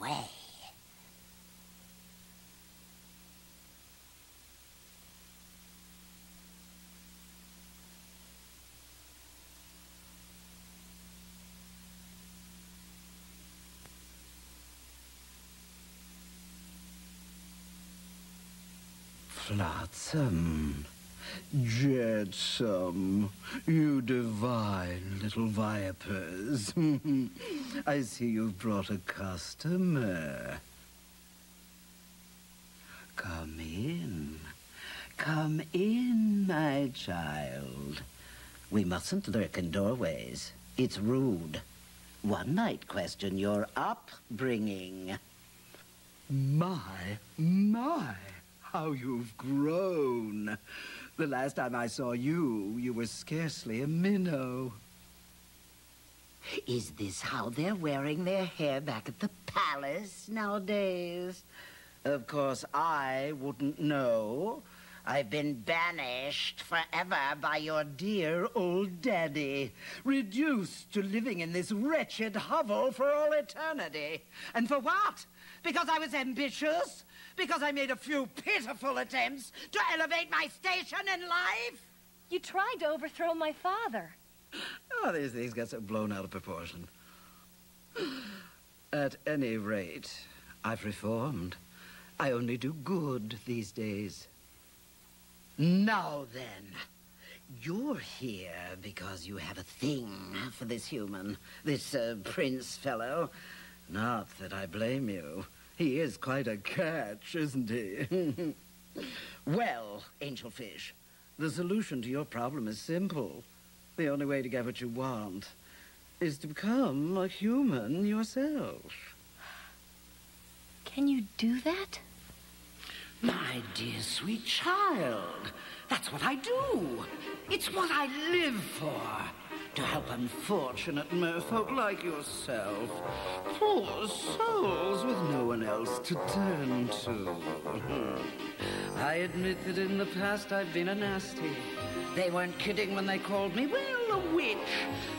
way. Flotsam, jetsam, you divine little vipers. I see you've brought a customer. Come in. Come in, my child. We mustn't lurk in doorways. It's rude. One might question your upbringing. My, my, how you've grown. The last time I saw you, you were scarcely a minnow. Is this how they're wearing their hair back at the palace nowadays? Of course, I wouldn't know. I've been banished forever by your dear old daddy, reduced to living in this wretched hovel for all eternity. And for what? Because I was ambitious? Because I made a few pitiful attempts to elevate my station in life? You tried to overthrow my father. Oh, these things get so blown out of proportion. At any rate, I've reformed. I only do good these days. Now then, you're here because you have a thing for this human, this uh, prince fellow. Not that I blame you. He is quite a catch, isn't he? well, Angel Fish, the solution to your problem is simple. The only way to get what you want is to become a human yourself. Can you do that? My dear sweet child, that's what I do. It's what I live for. To help unfortunate merfolk like yourself. Poor souls with no one else to turn to. Hmm. I admit that in the past I've been a nasty. They weren't kidding when they called me, well, a witch.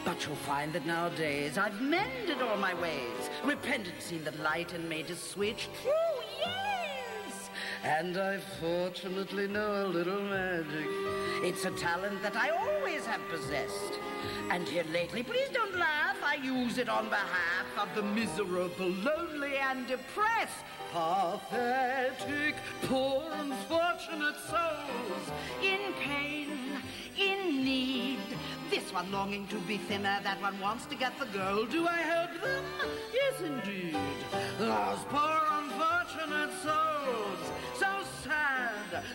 But you'll find that nowadays I've mended all my ways. Repentance seen the light and made a switch. True, yes! And I fortunately know a little magic. It's a talent that I always have possessed. And here lately, please don't laugh, I use it on behalf of the miserable, lonely, and depressed. Pathetic, poor, unfortunate souls in pain, in need. This one longing to be thinner, that one wants to get the girl. Do I help them? Yes, indeed. Those poor, unfortunate souls, so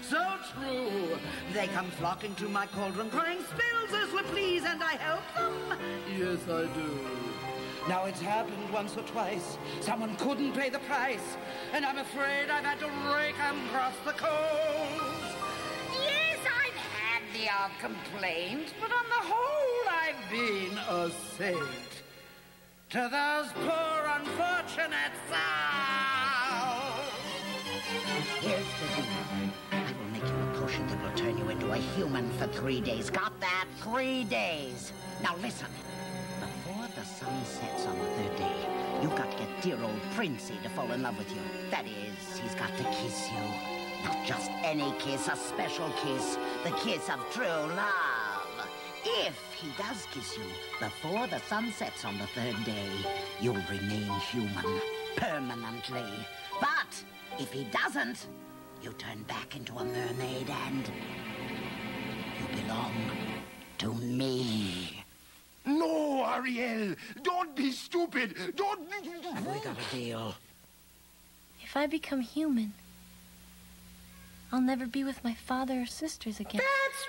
so true. They come flocking to my cauldron, crying spills as we please, and I help them. Yes, I do. Now it's happened once or twice. Someone couldn't pay the price, and I'm afraid I've had to rake 'em across the coals. Yes, I've had the odd complaint, but on the whole, I've been a saint. To those poor unfortunate souls. Here's the will turn you into a human for three days. Got that? Three days. Now listen. Before the sun sets on the third day, you've got to get dear old Princey to fall in love with you. That is, he's got to kiss you. Not just any kiss, a special kiss. The kiss of true love. If he does kiss you before the sun sets on the third day, you'll remain human permanently. But if he doesn't, you turn back into a mermaid and you belong to me. No, Ariel! Don't be stupid! Don't... Have we got a deal? If I become human, I'll never be with my father or sisters again. That's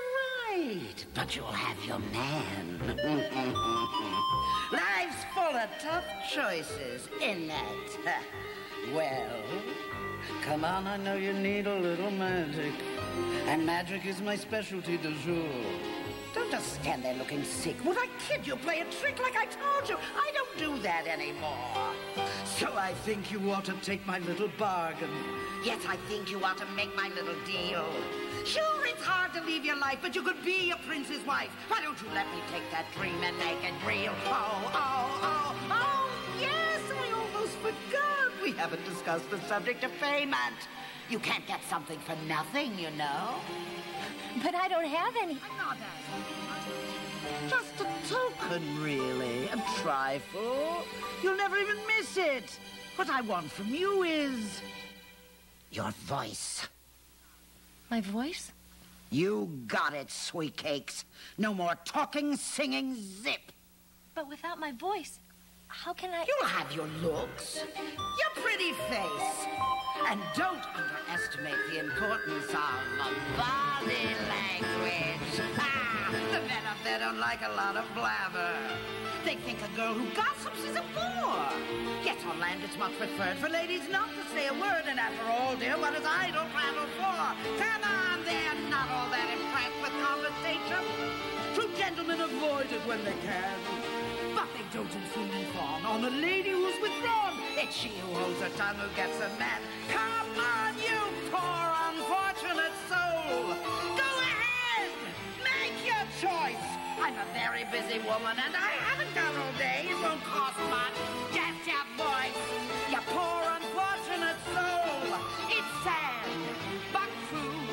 right. But you'll have your man. Life's full of tough choices, isn't it? Well, come on, I know you need a little magic. And magic is my specialty du jour. Don't just stand there looking sick. Would I kid you? Play a trick like I told you. I don't do that anymore. So I think you ought to take my little bargain. Yes, I think you ought to make my little deal. Sure, it's hard to leave your life, but you could be a prince's wife. Why don't you let me take that dream and make it real? Oh, oh, haven't discussed the subject of payment. You can't get something for nothing, you know. But I don't have any. I'm not asking for it. Just a token, really. A trifle. You'll never even miss it. What I want from you is... your voice. My voice? You got it, sweet cakes. No more talking, singing, zip. But without my voice, how can I... You'll have your looks, your pretty face. And don't underestimate the importance of body language. Ah, the men up there don't like a lot of blabber. They think a girl who gossips is a bore. Yet on land it's much preferred for ladies not to say a word. And after all, dear, what is idle prattle for? Come on, they're not all that impressed with conversation. True gentlemen avoid it when they can. Don't intrude fawn on a lady who's withdrawn. It's she who holds her tongue who gets a man. Come on, you poor unfortunate soul. Go ahead, make your choice. I'm a very busy woman and I haven't got all day. It won't cost much. Just your voice. You poor unfortunate soul. It's sad, but true.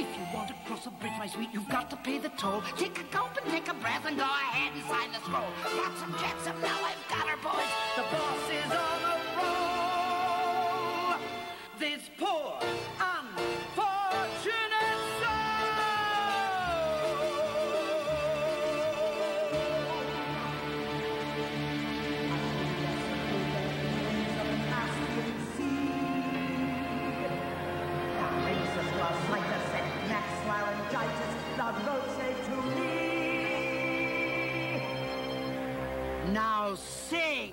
If you want to cross a bridge, my sweet, you've got pay the toll. Take a gulp and take a breath and go ahead and sign the scroll. Flotsam, jetsam, now I've got her, boys. The boss sing!